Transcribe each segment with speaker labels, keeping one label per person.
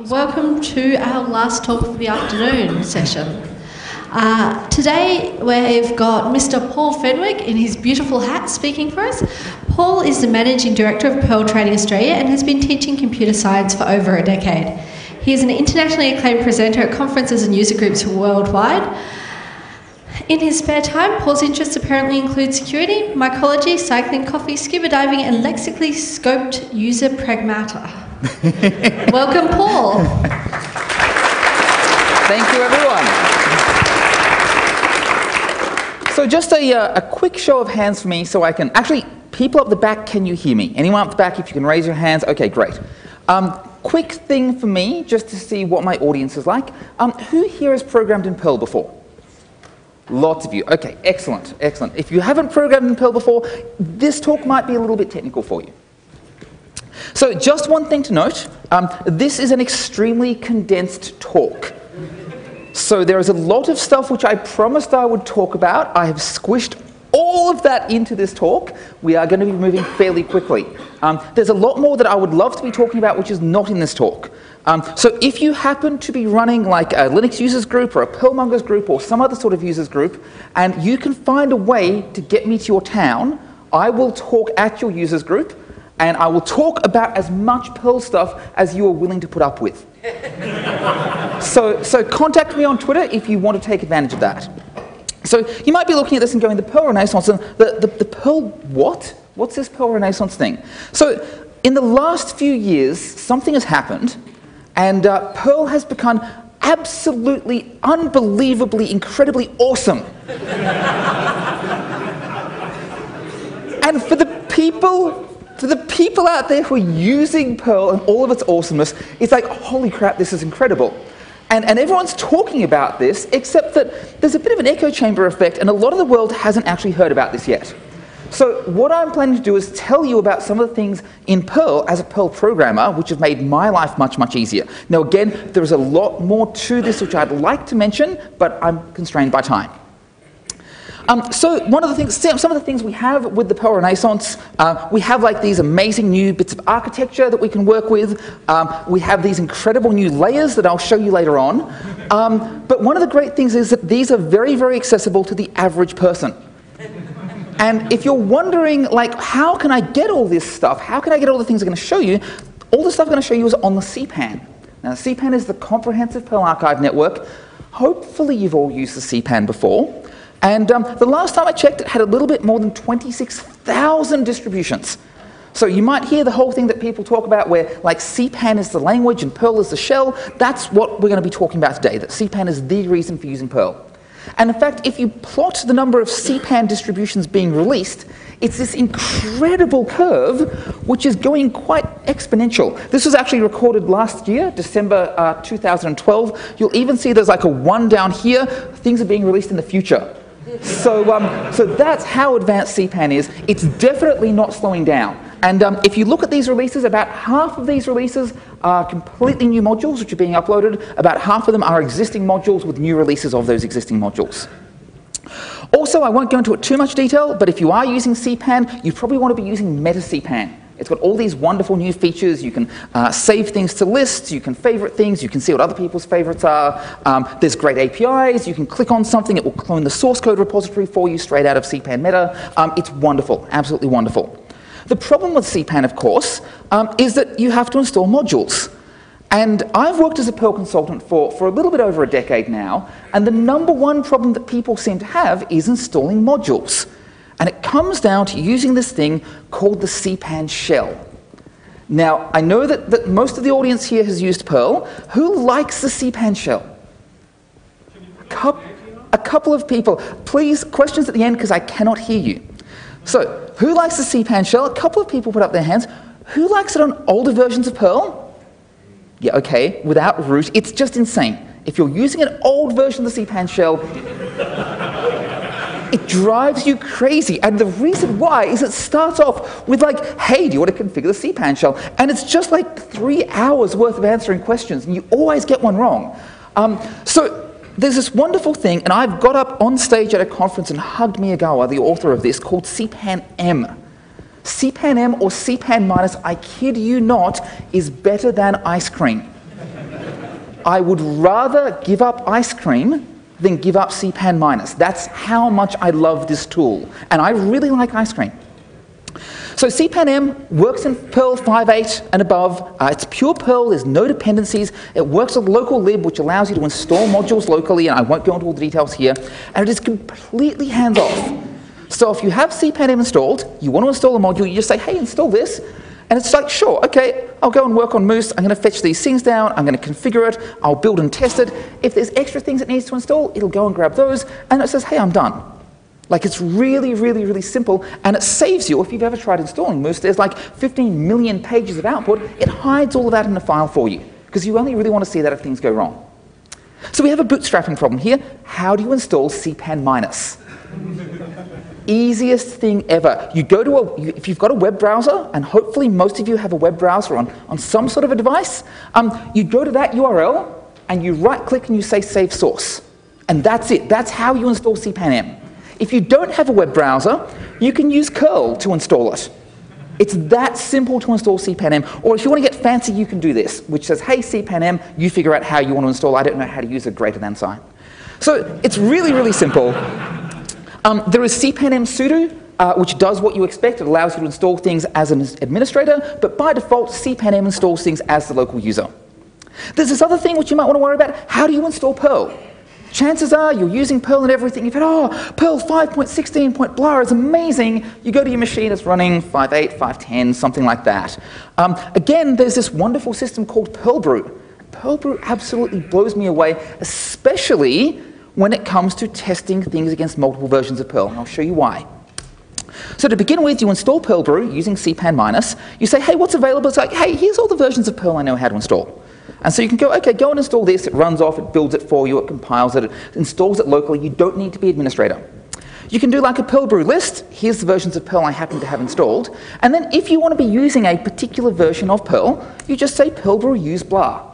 Speaker 1: Welcome to our last talk of the afternoon session. Uh, today we've got Mr. Paul Fenwick in his beautiful hat speaking for us. Paul is the Managing Director of Perl Training Australia and has been teaching computer science for over a decade. He is an internationally acclaimed presenter at conferences and user groups worldwide. In his spare time, Paul's interests apparently include security, mycology, cycling, coffee, scuba diving, and lexically scoped user pragmata. Welcome, Paul.
Speaker 2: Thank you, everyone. So just a, uh, a quick show of hands for me so I can, actually, people up the back, can you hear me? Anyone up the back, if you can raise your hands? Okay, great. Um, quick thing for me, just to see what my audience is like. Um, who here has programmed in Perl before? Lots of you. Okay, excellent, excellent. If you haven't programmed in Perl before, this talk might be a little bit technical for you. So just one thing to note, um, this is an extremely condensed talk. So there is a lot of stuff which I promised I would talk about. I have squished all of that into this talk. We are going to be moving fairly quickly. Um, there's a lot more that I would love to be talking about which is not in this talk. Um, so if you happen to be running like a Linux users group or a Perlmongers group or some other sort of users group, and you can find a way to get me to your town, I will talk at your users group, and I will talk about as much Perl stuff as you are willing to put up with. so, so contact me on Twitter if you want to take advantage of that. So you might be looking at this and going, the Perl Renaissance, and the, the, the Perl what? What's this Perl Renaissance thing? So in the last few years, something has happened and uh, Perl has become absolutely, unbelievably, incredibly awesome. and for the people, for the people out there who are using Perl and all of its awesomeness, it's like, holy crap, this is incredible. And, and, everyone's talking about this, except that there's a bit of an echo chamber effect, and a lot of the world hasn't actually heard about this yet. So what I'm planning to do is tell you about some of the things in Perl as a Perl programmer which have made my life much, much easier. Now again, there's a lot more to this which I'd like to mention, but I'm constrained by time. Um, so one of the things, some of the things we have with the Perl Renaissance, uh, we have like these amazing new bits of architecture that we can work with. Um, we have these incredible new layers that I'll show you later on. Um, but one of the great things is that these are very, very accessible to the average person. And if you're wondering, like, how can I get all this stuff? How can I get all the things I'm going to show you? All the stuff I'm going to show you is on the CPAN. Now, CPAN is the Comprehensive Perl Archive Network. Hopefully, you've all used the CPAN before. And um, the last time I checked, it had a little bit more than 26,000 distributions. So you might hear the whole thing that people talk about where like CPAN is the language and Perl is the shell. That's what we're going to be talking about today, that CPAN is the reason for using Perl. And in fact, if you plot the number of CPAN distributions being released, it's this incredible curve which is going quite exponential. This was actually recorded last year, December uh, 2012. You'll even see there's like a one down here. Things are being released in the future. So, um, so that's how advanced CPAN is. It's definitely not slowing down. And um, if you look at these releases, about half of these releases are completely new modules which are being uploaded. About half of them are existing modules with new releases of those existing modules. Also, I won't go into it too much detail, but if you are using CPAN, you probably want to be using Meta CPAN. It's got all these wonderful new features. You can uh, save things to lists, you can favorite things, you can see what other people's favorites are. Um, there's great APIs. You can click on something, it will clone the source code repository for you straight out of CPAN Meta. Um, it's wonderful, absolutely wonderful. The problem with CPAN, of course, um, is that you have to install modules. And I've worked as a Perl consultant for, for a little bit over a decade now, and the number one problem that people seem to have is installing modules. And it comes down to using this thing called the CPAN shell. Now, I know that, that most of the audience here has used Perl. Who likes the CPAN shell? A, a couple of people. Please, questions at the end because I cannot hear you. So, who likes the CPAN shell? A couple of people put up their hands. Who likes it on older versions of Perl? Yeah, okay, without root. It's just insane. If you're using an old version of the CPAN shell, it drives you crazy. And the reason why is it starts off with like, hey, do you want to configure the CPAN shell? And it's just like three hours worth of answering questions, and you always get one wrong. Um, so there's this wonderful thing, and I've got up on stage at a conference and hugged Miyagawa, the author of this, called CPAN M. CPAN M or CPAN minus, I kid you not, is better than ice cream. I would rather give up ice cream than give up CPAN minus. That's how much I love this tool. And I really like ice cream. So CPAN-M works in Perl 5.8 and above. Uh, it's pure Perl, there's no dependencies. It works with local lib, which allows you to install modules locally, and I won't go into all the details here. And it is completely hands-off. So if you have CPAN-M installed, you want to install a module, you just say, hey, install this. And it's like, sure, okay, I'll go and work on Moose. I'm going to fetch these things down. I'm going to configure it. I'll build and test it. If there's extra things it needs to install, it'll go and grab those. And it says, hey, I'm done. Like it's really, really, really simple, and it saves you. If you've ever tried installing Moose, there's like 15 million pages of output. It hides all of that in a file for you because you only really want to see that if things go wrong. So we have a bootstrapping problem here. How do you install CPAN minus? Easiest thing ever. You go to a, if you've got a web browser, and hopefully most of you have a web browser on, on some sort of a device, um, you go to that URL and you right click and you say save source. And that's it. That's how you install CPAN-M. If you don't have a web browser, you can use curl to install it. It's that simple to install CPAN-M. Or if you want to get fancy, you can do this, which says, hey, CPAN-M, you figure out how you want to install. I don't know how to use a greater than sign. So it's really, really simple. Um, there is CPAN-M sudo, uh, which does what you expect. It allows you to install things as an administrator, but by default, CPAN-M installs things as the local user. There's this other thing which you might want to worry about. How do you install Perl? Chances are you're using Perl and everything. You've had, oh, Perl 5.16 point blah is amazing. You go to your machine, it's running 5.8, 5.10, something like that. Um, again, there's this wonderful system called Perlbrew. Perlbrew absolutely blows me away, especially when it comes to testing things against multiple versions of Perl, and I'll show you why. So to begin with, you install Perl Brew using CPAN minus. You say, hey, what's available? It's like, hey, here's all the versions of Perl I know how to install. And so you can go, okay, go and install this. It runs off, it builds it for you, it compiles it, it installs it locally. You don't need to be administrator. You can do like a Perl Brew list. Here's the versions of Perl I happen to have installed. And then if you want to be using a particular version of Perl, you just say Perl Brew use blah.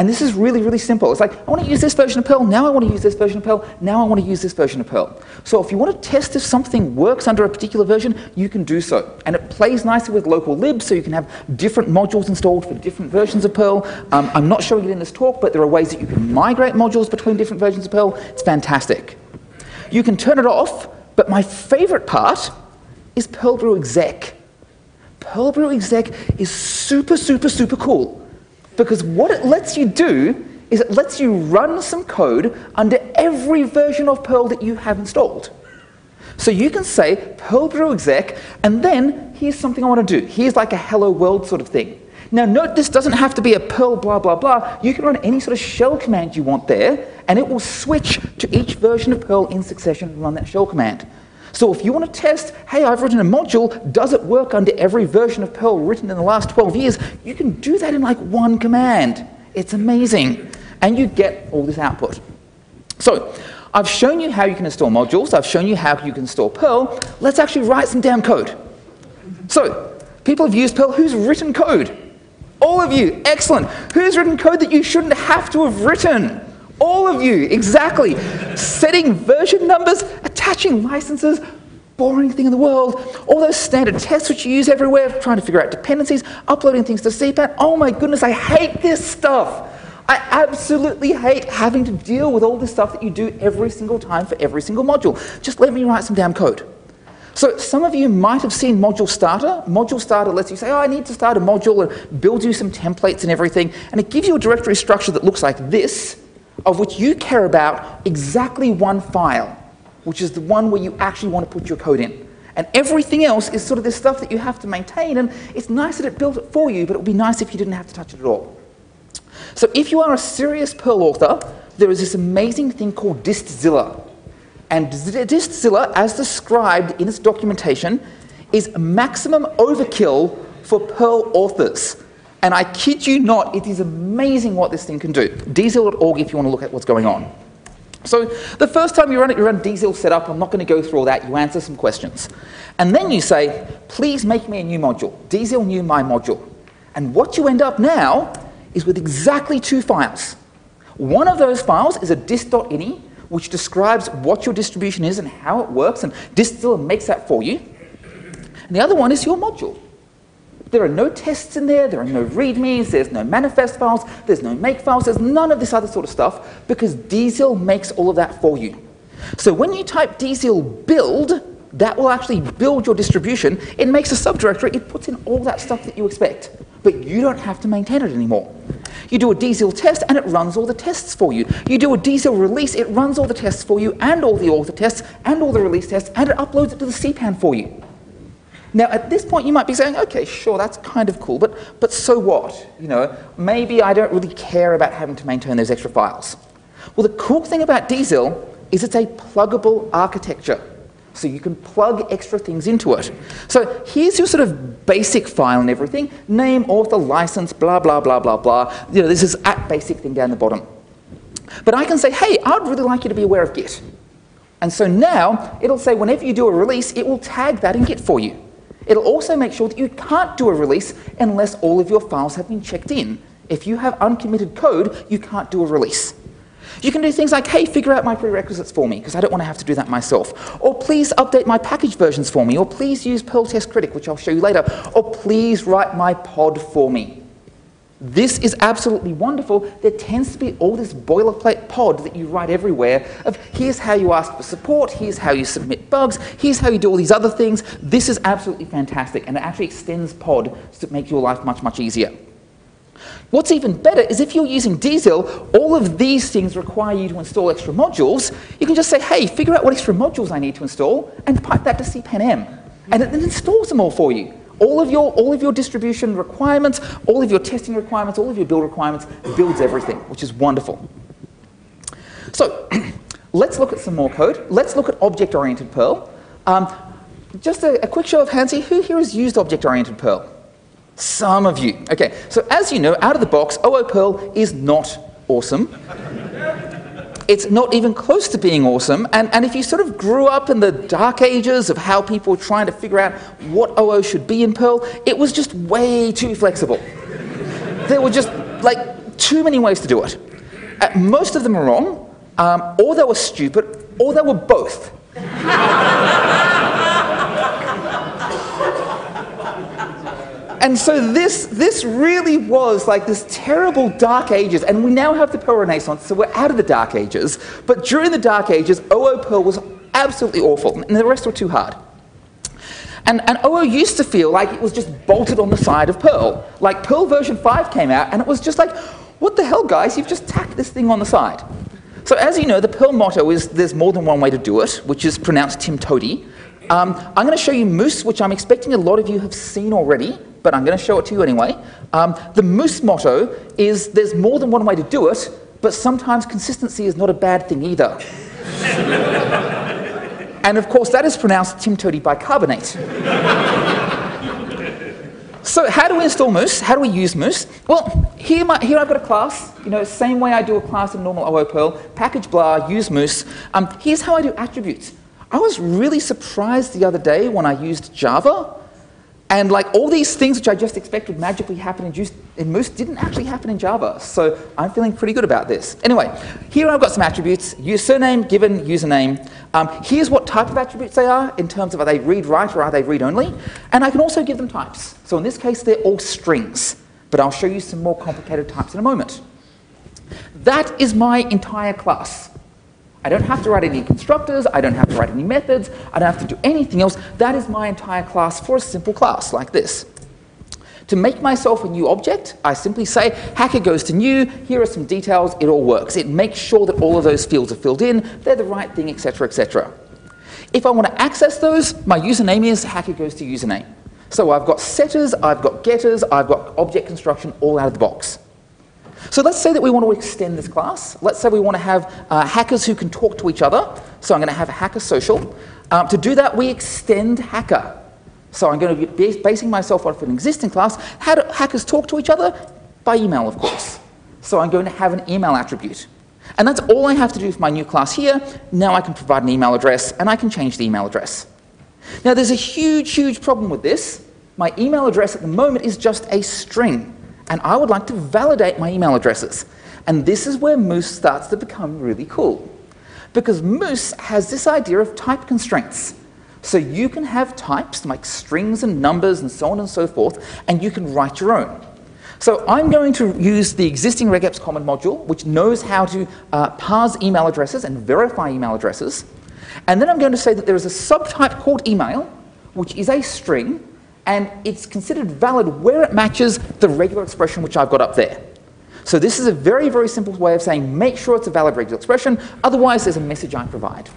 Speaker 2: And this is really, really simple. It's like, I want to use this version of Perl, now I want to use this version of Perl, now I want to use this version of Perl. So if you want to test if something works under a particular version, you can do so. And it plays nicely with local libs, so you can have different modules installed for different versions of Perl. Um, I'm not showing it in this talk, but there are ways that you can migrate modules between different versions of Perl. It's fantastic. You can turn it off, but my favorite part is Perl Brew exec. Perl Brew exec is super, super, super cool because what it lets you do is it lets you run some code under every version of Perl that you have installed. So you can say Perlbrew exec, and then here's something I want to do. Here's like a hello world sort of thing. Now note this doesn't have to be a Perl blah blah blah. You can run any sort of shell command you want there, and it will switch to each version of Perl in succession and run that shell command. So if you want to test, hey, I've written a module, does it work under every version of Perl written in the last 12 years? You can do that in like one command. It's amazing. And you get all this output. So I've shown you how you can install modules. I've shown you how you can install Perl. Let's actually write some damn code. So people have used Perl. Who's written code? All of you. Excellent. Who's written code that you shouldn't have to have written? All of you, exactly. Setting version numbers, attaching licenses, boring thing in the world. All those standard tests which you use everywhere, trying to figure out dependencies, uploading things to CPAN. Oh my goodness, I hate this stuff. I absolutely hate having to deal with all this stuff that you do every single time for every single module. Just let me write some damn code. So some of you might have seen Module Starter. Module Starter lets you say, oh, I need to start a module and build you some templates and everything. And it gives you a directory structure that looks like this of which you care about exactly one file, which is the one where you actually want to put your code in. And everything else is sort of this stuff that you have to maintain, and it's nice that it built it for you, but it would be nice if you didn't have to touch it at all. So if you are a serious Perl author, there is this amazing thing called Distzilla. And Distzilla, as described in its documentation, is maximum overkill for Perl authors. And I kid you not, it is amazing what this thing can do. Dzil.org if you want to look at what's going on. So the first time you run it, you run diesel setup. I'm not going to go through all that. You answer some questions. And then you say, please make me a new module. diesel new my module. And what you end up now is with exactly two files. One of those files is a dist.ini, which describes what your distribution is and how it works, and Distzilla makes that for you. And the other one is your module. There are no tests in there, there are no readmes, there's no manifest files, there's no make files, there's none of this other sort of stuff because Diesel makes all of that for you. So when you type Diesel build, that will actually build your distribution. It makes a subdirectory, it puts in all that stuff that you expect, but you don't have to maintain it anymore. You do a diesel test and it runs all the tests for you. You do a diesel release, it runs all the tests for you and all the author tests and all the release tests and it uploads it to the CPAN for you. Now, at this point, you might be saying, okay, sure, that's kind of cool, but, but so what? You know, maybe I don't really care about having to maintain those extra files. Well, the cool thing about Diesel is it's a pluggable architecture. So you can plug extra things into it. So here's your sort of basic file and everything. Name, author, license, blah, blah, blah, blah, blah. You know, this is at basic thing down the bottom. But I can say, hey, I'd really like you to be aware of Git. And so now it'll say whenever you do a release, it will tag that in Git for you. It'll also make sure that you can't do a release unless all of your files have been checked in. If you have uncommitted code, you can't do a release. You can do things like, hey, figure out my prerequisites for me, because I don't want to have to do that myself. Or please update my package versions for me. Or please use Perl Test Critic, which I'll show you later. Or please write my pod for me. This is absolutely wonderful. There tends to be all this boilerplate pod that you write everywhere of here's how you ask for support, here's how you submit bugs, here's how you do all these other things. This is absolutely fantastic and it actually extends pod to make your life much, much easier. What's even better is if you're using Diesel, all of these things require you to install extra modules. You can just say, hey, figure out what extra modules I need to install and pipe that to cpanm. And it then installs them all for you. All of, your, all of your distribution requirements, all of your testing requirements, all of your build requirements, builds everything, which is wonderful. So let's look at some more code. Let's look at object-oriented Perl. Um, just a, a quick show of hands here. Who here has used object-oriented Perl? Some of you. Okay, so as you know, out of the box, OO Perl is not awesome. It's not even close to being awesome. And, and if you sort of grew up in the dark ages of how people were trying to figure out what OO should be in Perl, it was just way too flexible. there were just like too many ways to do it. Uh, most of them are wrong, um, or they were stupid, or they were both. And so this, this really was like this terrible dark ages, and we now have the Perl Renaissance, so we're out of the dark ages. But during the dark ages, OO Perl was absolutely awful, and the rest were too hard. And, and OO used to feel like it was just bolted on the side of Perl. Like Perl version 5 came out, and it was just like, what the hell, guys? You've just tacked this thing on the side. So as you know, the Perl motto is there's more than one way to do it, which is pronounced Tim Toady. Um, I'm going to show you Moose, which I'm expecting a lot of you have seen already but I'm going to show it to you anyway. Um, the Moose motto is there's more than one way to do it, but sometimes consistency is not a bad thing either. and of course, that is pronounced Tim Toady bicarbonate. so how do we install Moose? How do we use Moose? Well, here, my, here I've got a class, you know, same way I do a class in normal OO Perl, package blah, use Moose. Um, here's how I do attributes. I was really surprised the other day when I used Java and like all these things which I just expect would magically happen in, Juice, in Moose didn't actually happen in Java. So I'm feeling pretty good about this. Anyway, here I've got some attributes. Use surname, given, username. Um, here's what type of attributes they are in terms of are they read-write or are they read-only. And I can also give them types. So in this case, they're all strings. But I'll show you some more complicated types in a moment. That is my entire class. I don't have to write any constructors, I don't have to write any methods, I don't have to do anything else. That is my entire class for a simple class like this. To make myself a new object, I simply say hacker goes to new, here are some details, it all works. It makes sure that all of those fields are filled in, they're the right thing, etc., etc. If I want to access those, my username is hacker goes to username. So I've got setters, I've got getters, I've got object construction all out of the box. So let's say that we want to extend this class. Let's say we want to have uh, hackers who can talk to each other. So I'm going to have a hacker social. Um, to do that, we extend hacker. So I'm going to be basing myself off an existing class. How do hackers talk to each other? By email, of course. So I'm going to have an email attribute. And that's all I have to do for my new class here. Now I can provide an email address, and I can change the email address. Now there's a huge, huge problem with this. My email address at the moment is just a string and I would like to validate my email addresses. And this is where Moose starts to become really cool. Because Moose has this idea of type constraints. So you can have types like strings and numbers and so on and so forth, and you can write your own. So I'm going to use the existing regex common module, which knows how to uh, parse email addresses and verify email addresses. And then I'm going to say that there is a subtype called email, which is a string, and it's considered valid where it matches the regular expression which I've got up there. So this is a very, very simple way of saying make sure it's a valid regular expression, otherwise there's a message I provide.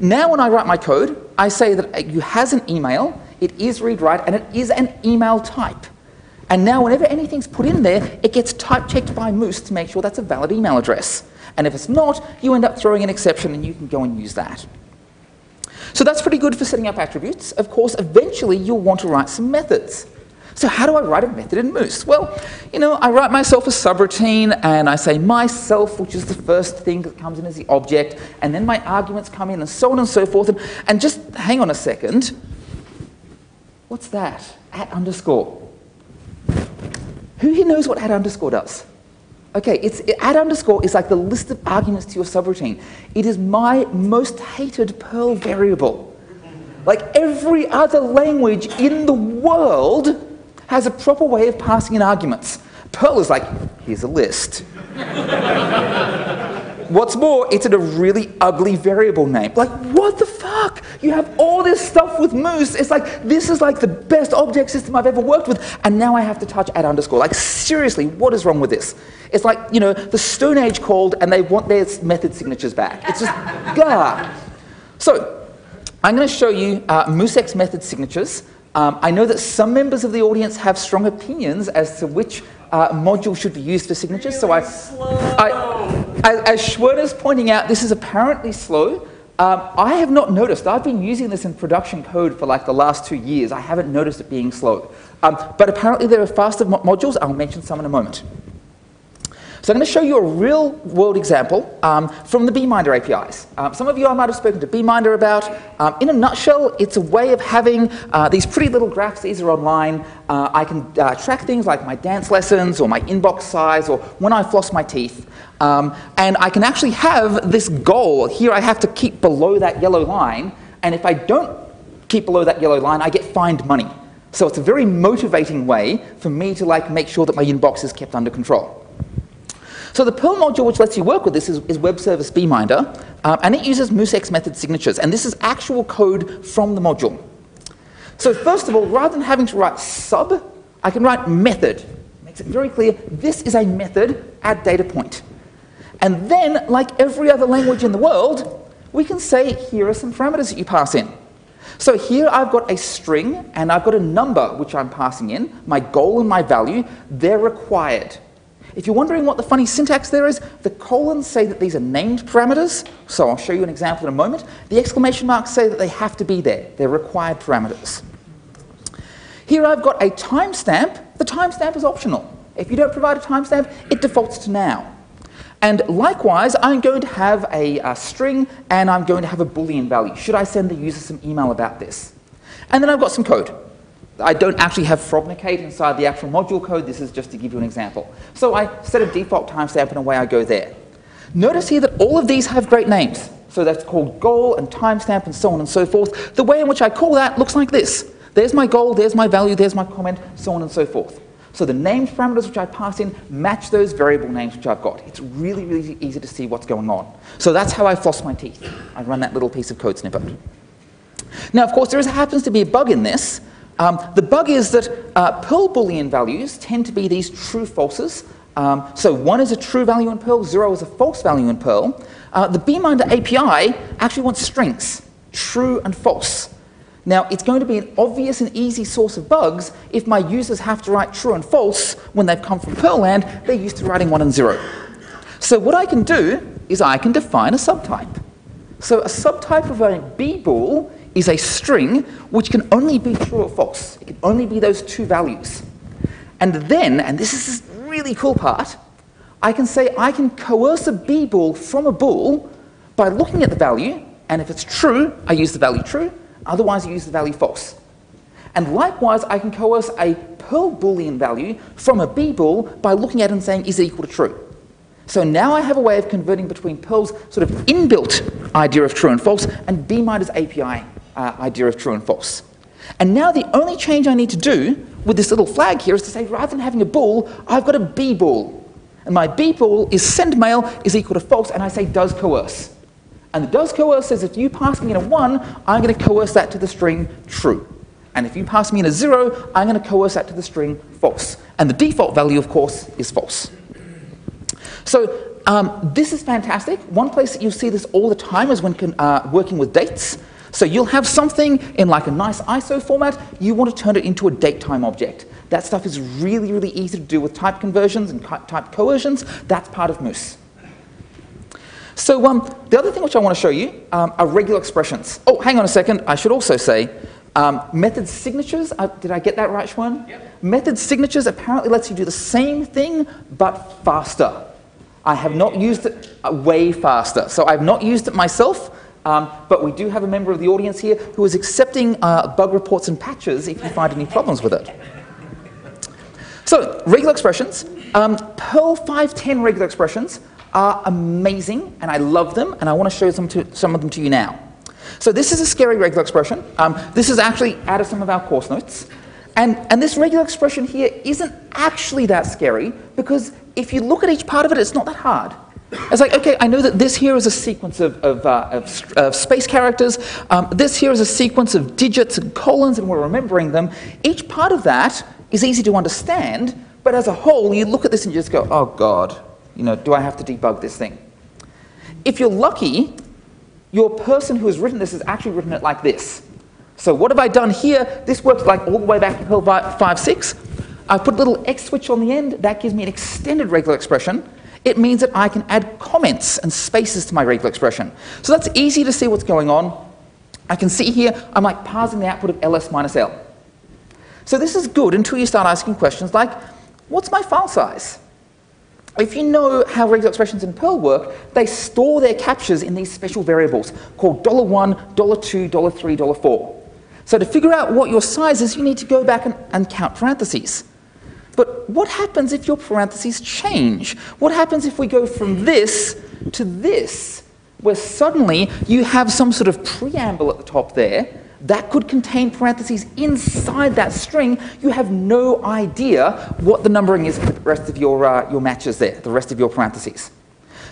Speaker 2: Now when I write my code, I say that you has an email, it is read-write, and it is an email type. And now whenever anything's put in there, it gets type checked by Moose to make sure that's a valid email address. And if it's not, you end up throwing an exception and you can go and use that. So that's pretty good for setting up attributes. Of course, eventually you'll want to write some methods. So how do I write a method in Moose? Well, you know, I write myself a subroutine and I say myself, which is the first thing that comes in as the object, and then my arguments come in and so on and so forth. And, and just hang on a second. What's that? At underscore. Who here knows what at underscore does? Okay, it's, at underscore is like the list of arguments to your subroutine. It is my most hated Perl variable. Like every other language in the world has a proper way of passing in arguments. Perl is like, here's a list. What's more, it's a really ugly variable name. Like, what the fuck? You have all this stuff with Moose. It's like, this is like the best object system I've ever worked with, and now I have to touch at underscore. Like, seriously, what is wrong with this? It's like, you know, the Stone Age called and they want their method signatures back. It's just, gah. So, I'm going to show you uh, MooseX method signatures. Um, I know that some members of the audience have strong opinions as to which uh, module should be used for signatures.
Speaker 3: Really
Speaker 2: so I, I, as Schwern is pointing out, this is apparently slow. Um, I have not noticed. I've been using this in production code for like the last two years. I haven't noticed it being slow. Um, but apparently there are faster mo modules. I'll mention some in a moment. So I'm going to show you a real world example um, from the Beeminder APIs. Um, some of you I might have spoken to Beeminder about. Um, in a nutshell, it's a way of having uh, these pretty little graphs. These are online. Uh, I can uh, track things like my dance lessons or my inbox size or when I floss my teeth. Um, and I can actually have this goal. Here I have to keep below that yellow line. And if I don't keep below that yellow line, I get fined money. So it's a very motivating way for me to like make sure that my inbox is kept under control. So the Perl module which lets you work with this is, is Web Service Beeminder, um, and it uses MooseX method signatures, and this is actual code from the module. So first of all, rather than having to write sub, I can write method. Makes it very clear, this is a method, add data point. And then, like every other language in the world, we can say, here are some parameters that you pass in. So here I've got a string and I've got a number which I'm passing in, my goal and my value, they're required. If you're wondering what the funny syntax there is, the colons say that these are named parameters, so I'll show you an example in a moment. The exclamation marks say that they have to be there. They're required parameters. Here I've got a timestamp. The timestamp is optional. If you don't provide a timestamp, it defaults to now. And likewise, I'm going to have a, a, string and I'm going to have a boolean value. Should I send the user some email about this? And then I've got some code. I don't actually have frobnicate inside the actual module code. This is just to give you an example. So I set a default timestamp and away I go there. Notice here that all of these have great names. So that's called goal and timestamp and so on and so forth. The way in which I call that looks like this. There's my goal, there's my value, there's my comment, so on and so forth. So the named parameters which I pass in match those variable names which I've got. It's really, really easy to see what's going on. So that's how I floss my teeth. I run that little piece of code snippet. Now, of course, there is, happens to be a bug in this. Um, the bug is that uh, Perl Boolean values tend to be these true falses. Um, so one is a true value in Perl, zero is a false value in Perl. Uh, the Beeminder API actually wants strings, true and false. Now, it's going to be an obvious and easy source of bugs if my users have to write true and false when they've come from Perl land, they're used to writing one and zero. So what I can do is I can define a subtype. So a subtype of a bbool is a string which can only be true or false. It can only be those two values. And then, and this is really cool part, I can say I can coerce a bbool from a bool by looking at the value, and if it's true, I use the value true, otherwise I use the value false. And likewise, I can coerce a Perl Boolean value from a bbool by looking at it and saying, is it equal to true? So now I have a way of converting between Perl's sort of inbuilt idea of true and false and Beeminder's API uh, idea of true and false. And now the only change I need to do with this little flag here is to say rather than having a bool, I've got a B bool. And my B bool is send mail is equal to false, and I say does coerce. And the does coerce says if you pass me in a 1, I'm going to coerce that to the string true. And if you pass me in a 0, I'm going to coerce that to the string false. And the default value, of course, is false. So um, this is fantastic. One place that you'll see this all the time is when uh, working with dates. So you'll have something in like a nice ISO format, you want to turn it into a datetime object. That stuff is really, really easy to do with type conversions and type coercions. That's part of Moose. So um, the other thing which I want to show you um, are regular expressions. Oh, hang on a second. I should also say um, method signatures. Uh, did I get that right, Schwern? Yep. Method signatures apparently lets you do the same thing but faster. I have not used it uh, way faster. So I've not used it myself. Um, but we do have a member of the audience here who is accepting uh, bug reports and patches if you find any problems with it. So, regular expressions. Um, Perl 510 regular expressions are amazing, and I love them, and I want to show some, to, some of them to you now. So this is a scary regular expression. Um, this is actually out of some of our course notes. And, and this regular expression here isn't actually that scary because if you look at each part of it, it's not that hard. It's like, okay, I know that this here is a sequence of, of, uh, of, of space characters. Um, this here is a sequence of digits and colons, and we're remembering them. Each part of that is easy to understand, but as a whole, you look at this and you just go, oh God, you know, do I have to debug this thing? If you're lucky, your person who has written this has actually written it like this. So what have I done here? This works like all the way back to Perl 5.6. I put a little X switch on the end. That gives me an extended regular expression. It means that I can add comments and spaces to my regular expression. So that's easy to see what's going on. I can see here, I'm like parsing the output of ls minus l. So this is good until you start asking questions like, what's my file size? If you know how regular expressions in Perl work, they store their captures in these special variables called $1, $2, $3, $4. So to figure out what your size is, you need to go back and, and count parentheses. But what happens if your parentheses change? What happens if we go from this to this, where suddenly you have some sort of preamble at the top there that could contain parentheses inside that string, you have no idea what the numbering is for the rest of your, uh, your matches there, the rest of your parentheses.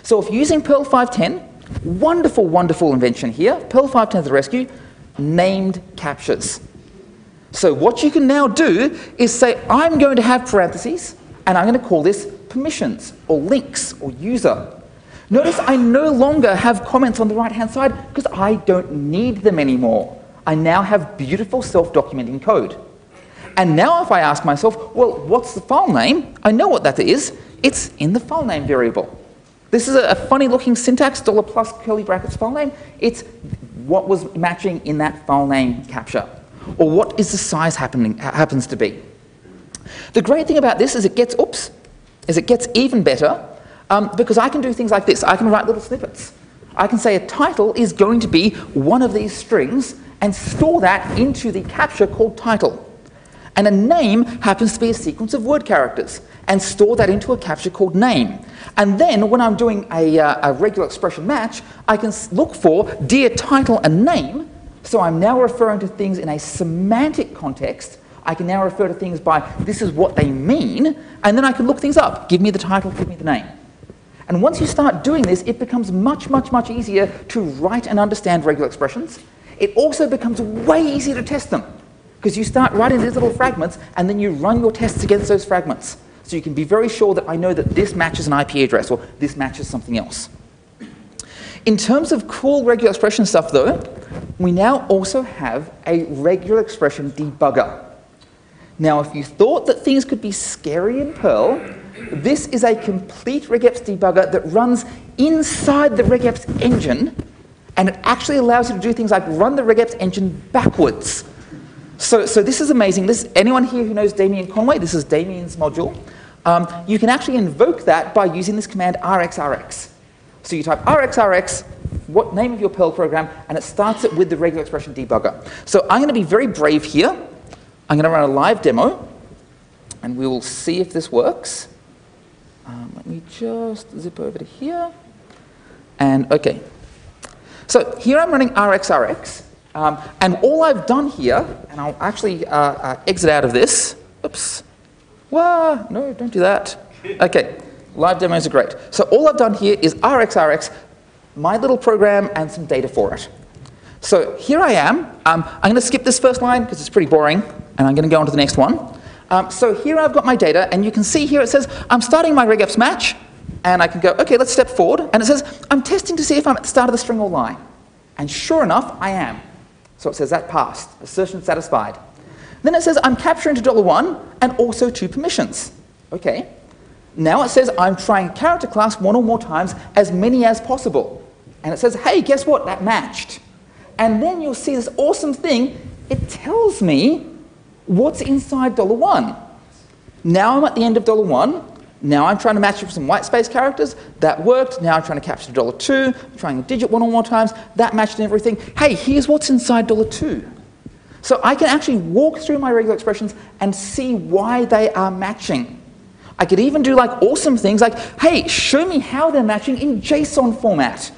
Speaker 2: So if using Perl 510, wonderful, wonderful invention here, Perl 510 to the rescue, named captures. So what you can now do is say, I'm going to have parentheses, and I'm going to call this permissions, or links, or user. Notice I no longer have comments on the right-hand side because I don't need them anymore. I now have beautiful self-documenting code. And now if I ask myself, well, what's the file name? I know what that is. It's in the file name variable. This is a, funny looking syntax, dollar plus curly brackets file name. It's what was matching in that file name capture. Or what is the size happening, happens to be. The great thing about this is it gets, oops, is it gets even better um, because I can do things like this. I can write little snippets. I can say a title is going to be one of these strings and store that into the capture called title. And a name happens to be a sequence of word characters and store that into a capture called name. And then when I'm doing a, uh, a regular expression match, I can look for dear title and name. So I'm now referring to things in a semantic context. I can now refer to things by this is what they mean, and then I can look things up. Give me the title, give me the name. And once you start doing this, it becomes much, much, much easier to write and understand regular expressions it also becomes way easier to test them because you start writing these little fragments and then you run your tests against those fragments. So you can be very sure that I know that this matches an IP address or this matches something else. In terms of cool regular expression stuff though, we now also have a regular expression debugger. Now if you thought that things could be scary in Perl, this is a complete regex debugger that runs inside the regex engine and it actually allows you to do things like run the regex engine backwards. So, so this is amazing. This, anyone here who knows Damian Conway, this is Damian's module. Um, you can actually invoke that by using this command rxrx. So you type rxrx, what name of your Perl program, and it starts it with the regular expression debugger. So I'm going to be very brave here. I'm going to run a live demo, and we will see if this works. Um, let me just zip over to here. And okay, so here I'm running RxRx, Um, and all I've done here, and I'll actually uh, uh, exit out of this. Oops. Wah, no, don't do that. Okay, live demos are great. So all I've done here is RxRx, my little program, and some data for it. So here I am. Um, I'm going to skip this first line because it's pretty boring, and I'm going to go on to the next one. Um, so here I've got my data, and you can see here it says I'm starting my regex match, and I can go, okay, let's step forward, and it says I'm testing to see if I'm at the start of the string or line. And sure enough, I am. So it says that passed, assertion satisfied. Then it says I'm capturing to dollar $1 and also two permissions. Okay. Now it says I'm trying character class one or more times, as many as possible. And it says, hey, guess what? That matched. And then you'll see this awesome thing. It tells me what's inside dollar $1. Now I'm at the end of dollar $1. Now I'm trying to match it with some white space characters. That worked. Now I'm trying to capture dollar two. I'm trying a digit one or more times. That matched and everything. Hey, here's what's inside dollar two. So I can actually walk through my regular expressions and see why they are matching. I could even do like awesome things like, hey, show me how they're matching in JSON format.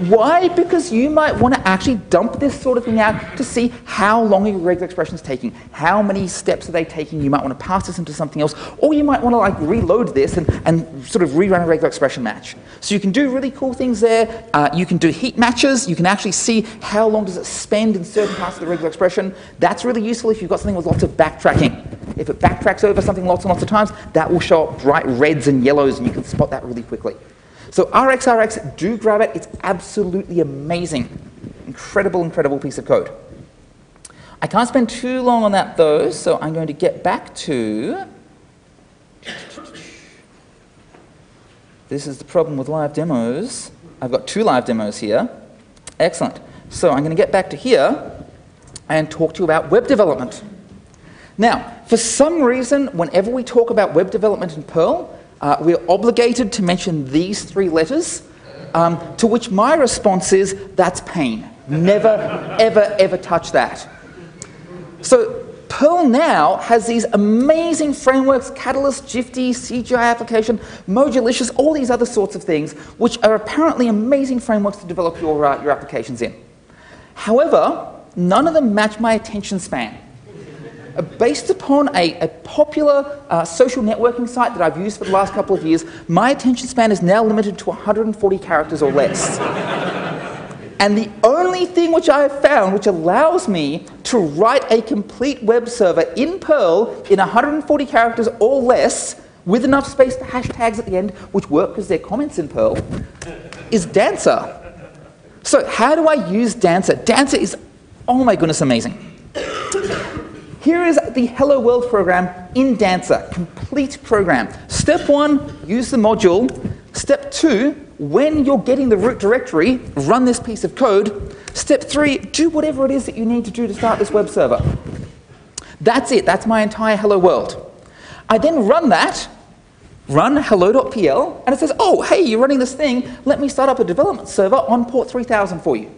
Speaker 2: Why? Because you might want to actually dump this sort of thing out to see how long your regular expression is taking, how many steps are they taking. You might want to pass this into something else, or you might want to like reload this and, and sort of rerun a regular expression match. So you can do really cool things there. Uh, you can do heat matches. You can actually see how long does it spend in certain parts of the regular expression. That's really useful if you've got something with lots of backtracking. If it backtracks over something lots and lots of times, that will show up bright reds and yellows, and you can spot that really quickly. So RxRx, do grab it. It's absolutely amazing. Incredible, incredible piece of code. I can't spend too long on that though, so I'm going to get back to. This is the problem with live demos. I've got two live demos here. Excellent. So I'm going to get back to here and talk to you about web development. Now, for some reason, whenever we talk about web development in Perl, uh, we're obligated to mention these three letters, um, to which my response is, that's pain. Never, ever, ever touch that. So Perl now has these amazing frameworks, Catalyst, Jifty, CGI application, Mojolicious, all these other sorts of things, which are apparently amazing frameworks to develop your, uh, your applications in. However, none of them match my attention span. Based upon a, a popular uh, social networking site that I've used for the last couple of years, my attention span is now limited to 140 characters or less. and the only thing which I have found which allows me to write a complete web server in Perl in 140 characters or less with enough space for hashtags at the end, which work because they're comments in Perl, is Dancer. So how do I use Dancer? Dancer is, oh my goodness, amazing. Here is the Hello World program in Dancer, complete program. Step one, use the module. Step two, when you're getting the root directory, run this piece of code. Step three, do whatever it is that you need to do to start this web server. That's it, that's my entire Hello World. I then run that, run hello.pl, and it says, oh, hey, you're running this thing, let me start up a development server on port 3000 for you.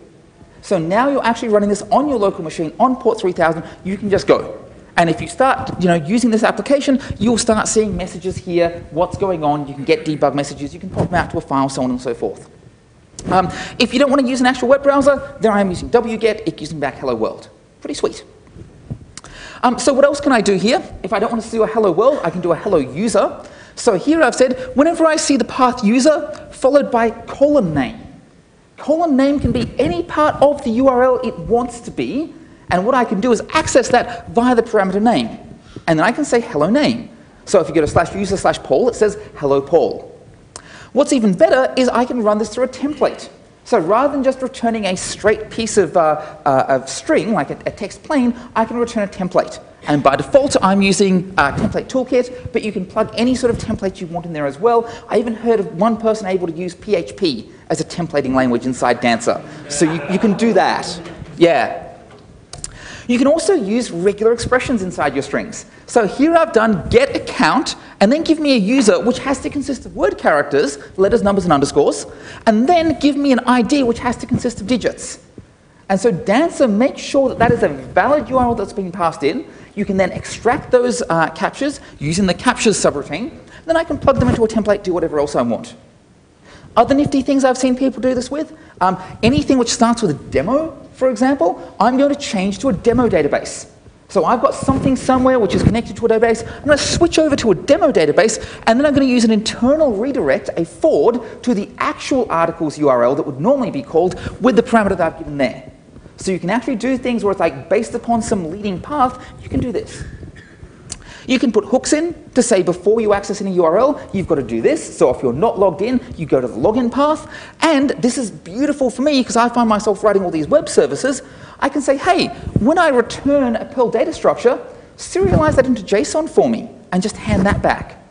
Speaker 2: So now you're actually running this on your local machine on port 3000. You can just go. And if you start you know, using this application, you'll start seeing messages here, what's going on. You can get debug messages. You can pop them out to a file, so on and so forth. Um, if you don't want to use an actual web browser, then I'm using wget. It gives me back hello world. Pretty sweet. Um, so what else can I do here? If I don't want to do a hello world, I can do a hello user. So here I've said, whenever I see the path user followed by column name, Column name can be any part of the URL it wants to be, and what I can do is access that via the parameter name. And then I can say hello name. So if you go to slash user slash Paul, it says hello Paul. What's even better is I can run this through a template. So rather than just returning a straight piece of, uh, uh, of string, like a, a, text plain, I can return a template. And by default, I'm using uh, Template Toolkit, but you can plug any sort of template you want in there as well. I even heard of one person able to use PHP as a templating language inside Dancer. So you, you can do that. Yeah. You can also use regular expressions inside your strings. So here I've done get account, and then give me a user which has to consist of word characters, letters, numbers, and underscores, and then give me an ID which has to consist of digits. And so Dancer makes sure that that is a valid URL that's being passed in. You can then extract those uh, captures using the captures subroutine. Then I can plug them into a template, do whatever else I want. Other nifty things I've seen people do this with, um, anything which starts with a demo for example, I'm going to change to a demo database. So I've got something somewhere which is connected to a database. I'm going to switch over to a demo database, and then I'm going to use an internal redirect, a forward, to the actual article's URL that would normally be called with the parameter that I've given there. So you can actually do things where it's like based upon some leading path, you can do this. You can put hooks in to say before you access any URL, you've got to do this. So if you're not logged in, you go to the login path. And this is beautiful for me because I find myself writing all these web services. I can say, hey, when I return a Perl data structure, serialize that into JSON for me and just hand that back.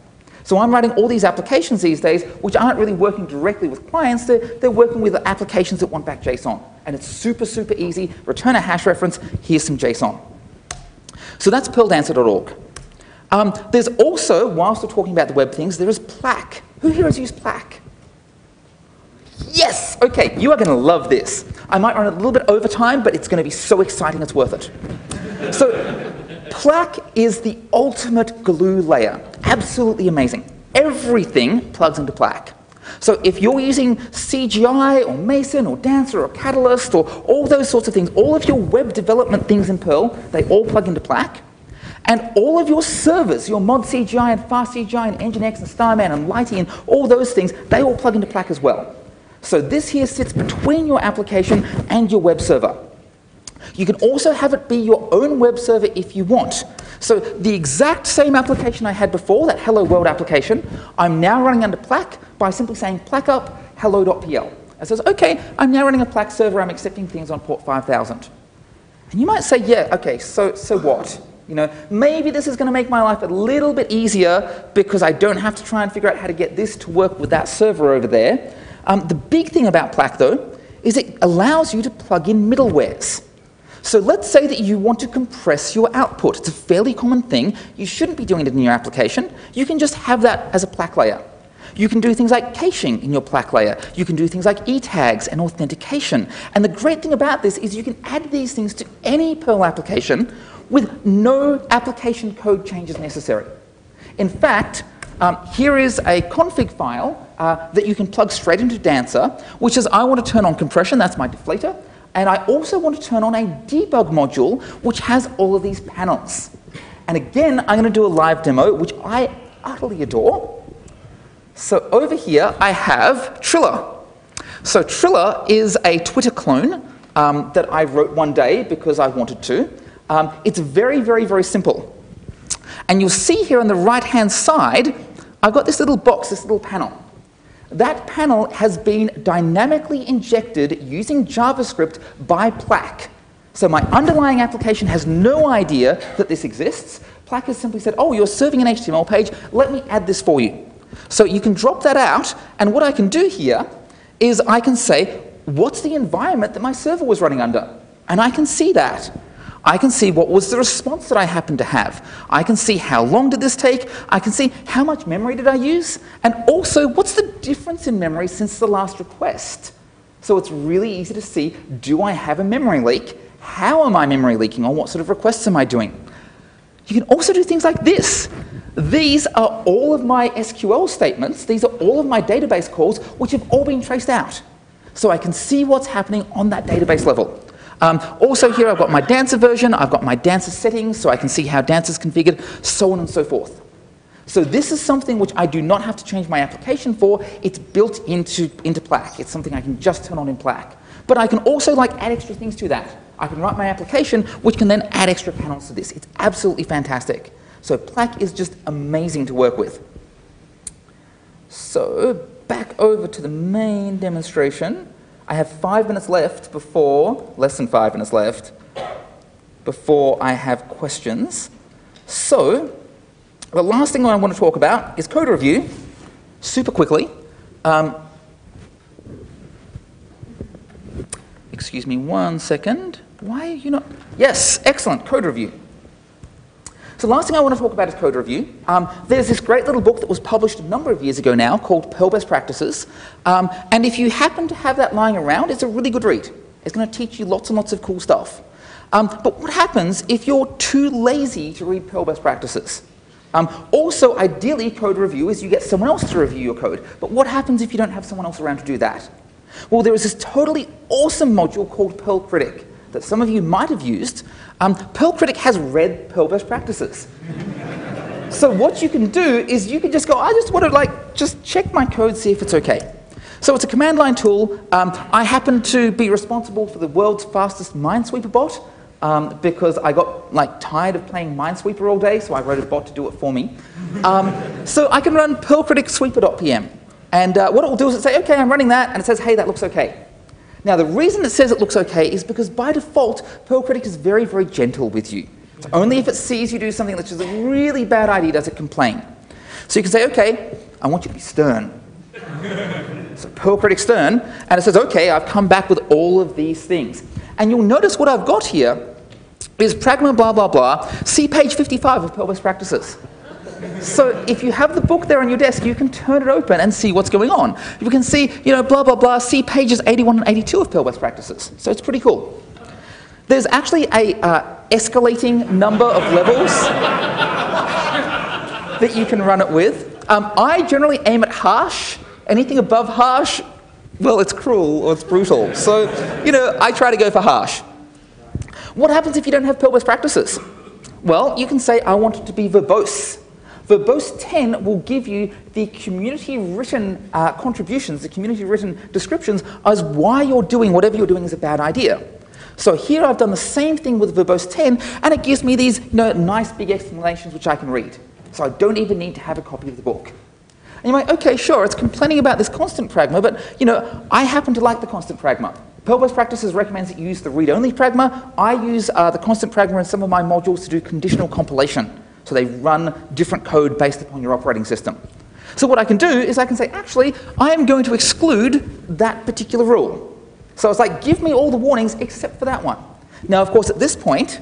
Speaker 2: So I'm writing all these applications these days which aren't really working directly with clients, they're, they're working with applications that want back JSON. And it's super, super easy. Return a hash reference, here's some JSON. So that's perldancer.org. Um, there's also, whilst we're talking about the web things, there is Plack. Who here has used Plack? Yes! Okay, you are going to love this. I might run a little bit over time, but it's going to be so exciting it's worth it. So, Plack is the ultimate glue layer. Absolutely amazing. Everything plugs into Plack. So if you're using CGI or Mason or Dancer or Catalyst or all those sorts of things, all of your web development things in Perl, they all plug into Plack. And all of your servers, your Mod CGI and Fast CGI and Nginx and Starman and Lighty and all those things, they all plug into Plack as well. So this here sits between your application and your web server. You can also have it be your own web server if you want. So the exact same application I had before, that Hello World application, I'm now running under Plack by simply saying Plack up hello.pl. It says, okay, I'm now running a Plack server, I'm accepting things on port 5000. And you might say, yeah, okay, so, so what? You know, maybe this is going to make my life a little bit easier because I don't have to try and figure out how to get this to work with that server over there. Um, the big thing about Plack, though, is it allows you to plug in middlewares. So let's say that you want to compress your output. It's a fairly common thing. You shouldn't be doing it in your application. You can just have that as a Plack layer. You can do things like caching in your Plack layer. You can do things like e-tags and authentication. And the great thing about this is you can add these things to any Perl application with no application code changes necessary. In fact, um, here is a config file uh, that you can plug straight into Dancer, which says I want to turn on compression, that's my deflator, and I also want to turn on a debug module which has all of these panels. And again, I'm going to do a live demo, which I utterly adore. So over here, I have Triller. So Triller is a Twitter clone um, that I wrote one day because I wanted to. Um, it's very, very, very simple. And you'll see here on the right-hand side, I've got this little box, this little panel. That panel has been dynamically injected using JavaScript by Plack. So my underlying application has no idea that this exists. Plack has simply said, oh, you're serving an HTML page, let me add this for you. So you can drop that out, and what I can do here is I can say, what's the environment that my server was running under? And I can see that. I can see what was the response that I happened to have. I can see how long did this take. I can see how much memory did I use. And also, what's the difference in memory since the last request? So it's really easy to see, do I have a memory leak? How am I memory leaking? Or what sort of requests am I doing? You can also do things like this. These are all of my SQL statements. These are all of my database calls, which have all been traced out. So I can see what's happening on that database level. Um, also here I've got my dancer version, I've got my dancer settings so I can see how dancer's configured, so on and so forth. So this is something which I do not have to change my application for, it's built into, into Plack. It's something I can just turn on in Plack. But I can also like add extra things to that. I can write my application which can then add extra panels to this. It's absolutely fantastic. So Plack is just amazing to work with. So back over to the main demonstration. I have five minutes left before, less than five minutes left, before I have questions. So, the last thing I want to talk about is code review, super quickly. Um, excuse me one second. Why are you not? Yes, excellent, code review. So last thing I want to talk about is code review. Um, there's this great little book that was published a number of years ago now called Perl Best Practices. Um, and if you happen to have that lying around, it's a really good read. It's going to teach you lots and lots of cool stuff. Um, but what happens if you're too lazy to read Perl Best Practices? Um, also, ideally, code review is you get someone else to review your code. But what happens if you don't have someone else around to do that? Well, there is this totally awesome module called Perl Critic. That some of you might have used, um, Perl Critic has read Perl best practices. so what you can do is you can just go, I just want to like just check my code, see if it's okay. So it's a command line tool. Um, I happen to be responsible for the world's fastest Minesweeper bot um, because I got like tired of playing Minesweeper all day, so I wrote a bot to do it for me. Um, so I can run Perl Critic sweeper.pm. And uh, what it will do is it say, okay, I'm running that, and it says, hey, that looks okay. Now, the reason it says it looks okay is because by default, Perl Critic is very, very gentle with you. It's only if it sees you do something that's just a really bad idea does it complain. So you can say, okay, I want you to be stern. so Perl Critic stern, and it says, okay, I've come back with all of these things. And you'll notice what I've got here is pragma blah blah blah, see page 55 of Perl Best Practices. So if you have the book there on your desk, you can turn it open and see what's going on. You can see, you know, blah, blah, blah, see pages 81 and 82 of Best Practices. So it's pretty cool. There's actually a uh, escalating number of levels that you can run it with. Um, I generally aim at harsh. Anything above harsh, well, it's cruel or it's brutal. So, you know, I try to go for harsh. What happens if you don't have Best Practices? Well, you can say, I want it to be verbose. Verbose 10 will give you the community written uh, contributions, the community written descriptions as why you're doing whatever you're doing is a bad idea. So here I've done the same thing with verbose 10 and it gives me these you know, nice big explanations which I can read. So I don't even need to have a copy of the book. And you're like, okay, sure, it's complaining about this constant pragma, but you know, I happen to like the constant pragma. Best Practices recommends that you use the read-only pragma. I use uh, the constant pragma in some of my modules to do conditional compilation. So they run different code based upon your operating system. So what I can do is I can say, actually, I am going to exclude that particular rule. So it's like, give me all the warnings except for that one. Now, of course, at this point,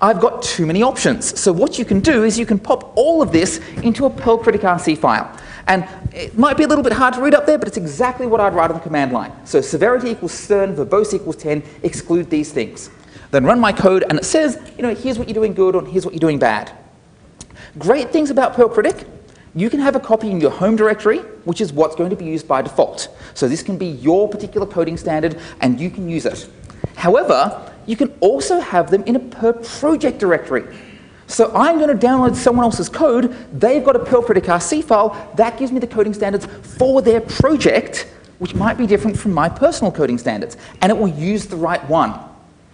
Speaker 2: I've got too many options. So what you can do is you can pop all of this into a Perl Critic RC file. And it might be a little bit hard to read up there, but it's exactly what I'd write on the command line. So severity equals stern, verbose equals 10, exclude these things. Then run my code, and it says, you know, here's what you're doing good, and here's what you're doing bad. Great things about Perl Critic, you can have a copy in your home directory, which is what's going to be used by default. So this can be your particular coding standard, and you can use it. However, you can also have them in a per project directory. So I'm going to download someone else's code. They've got a Perl Critic RC file. That gives me the coding standards for their project, which might be different from my personal coding standards. And it will use the right one.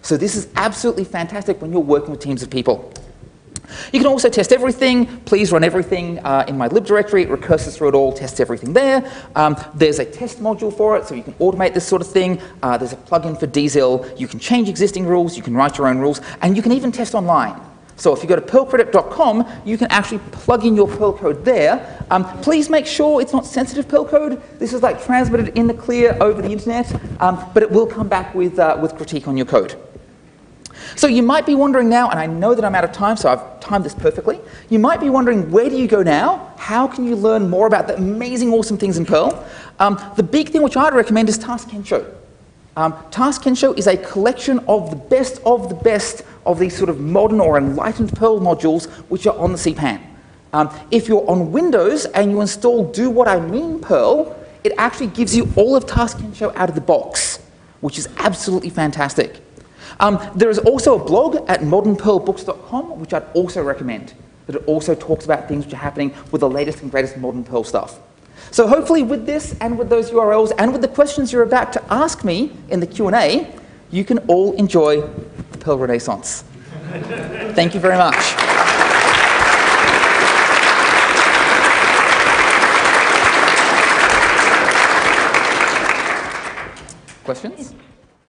Speaker 2: So this is absolutely fantastic when you're working with teams of people. You can also test everything. Please run everything uh, in my lib directory. It recurses through it all, tests everything there. Um, there's a test module for it, so you can automate this sort of thing. Uh, there's a plugin for Dzil. You can change existing rules. You can write your own rules. And you can even test online. So if you go to perlcritic.com, you can actually plug in your Perl code there. Um, please make sure it's not sensitive Perl code. This is like transmitted in the clear over the internet, um, but it will come back with, uh, with critique on your code. So you might be wondering now, and I know that I'm out of time, so I've timed this perfectly. You might be wondering, where do you go now? How can you learn more about the amazing, awesome things in Perl? Um, the big thing which I'd recommend is Task Kensho. Um, Task Kensho is a collection of the best of the best of these sort of modern or enlightened Perl modules which are on the CPAN. Um, if you're on Windows and you install Do What I Mean Perl, it actually gives you all of Task Kensho out of the box, which is absolutely fantastic. Um, there is also a blog at modernperlbooks.com, which I'd also recommend, that it also talks about things which are happening with the latest and greatest modern Perl stuff. So hopefully with this and with those URLs and with the questions you're about to ask me in the Q&A, you can all enjoy the Perl Renaissance. Thank you very much. Questions?